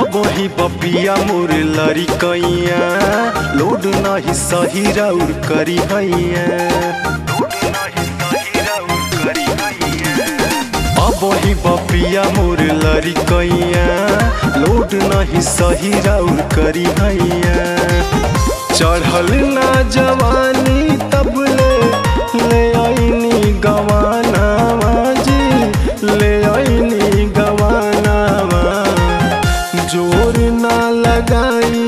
अब ही बपिया मोर लरी कैया लोड नहीं सही राउर करी हैया। अब ही बपिया मोर लरी कैया। लोड नहीं सही राउर करी हैया चढ़ल ना जवानी तब ले ले आईनी गवाना जी ले आईनी गवाना ज़ोर ना लगाई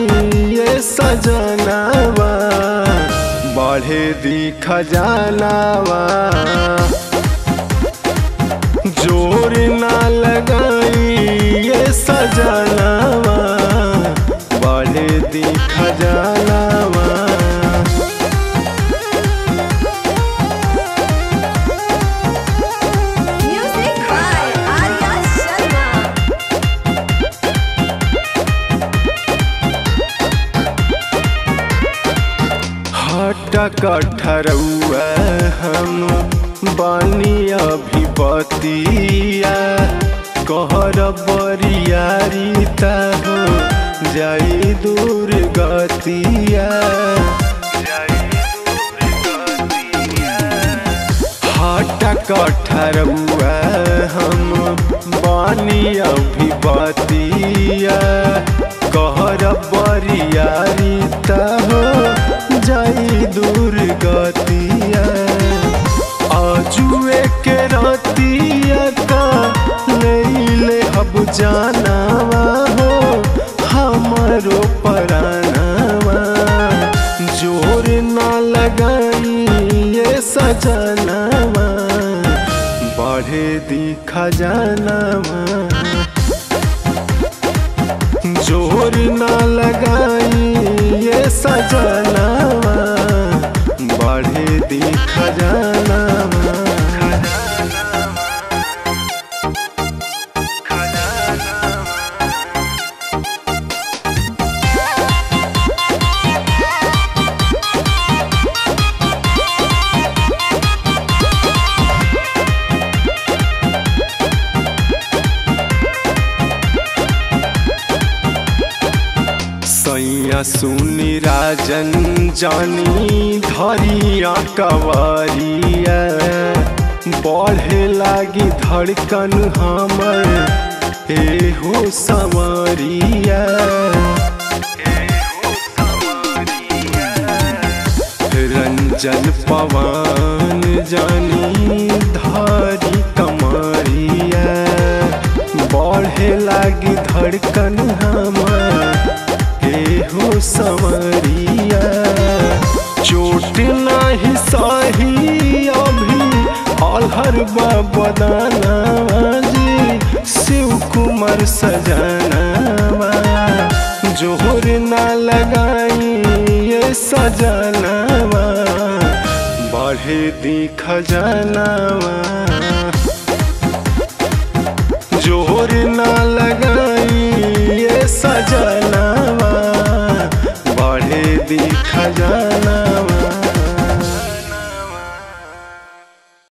ये सजनावा बढ़े दी खजानावा हटा कठरउआ हम बानी अभी बतिया। कहर बरियारी हो जाई दूर। गतिया हटा कठरउआ हम बानी अभी बतिया कहर बरियारी हो जाई दूर गतिया आजुए के रतिया का ले ले हब जानावा हो, हमारो बढ़े जाना ज़ोर ना लगाई ये सजाना बढ़े देखा खजानावा सैया सुनी राजन जानी धरिया कवरिया बढ़े लागी धड़कन हमर हे। हो। संवरिया रंजन पवन जानी अलहर बाबाना जी शिव कुमार सजाना जोहर ना लगाई ये सजाना बढ़े दी खजनावा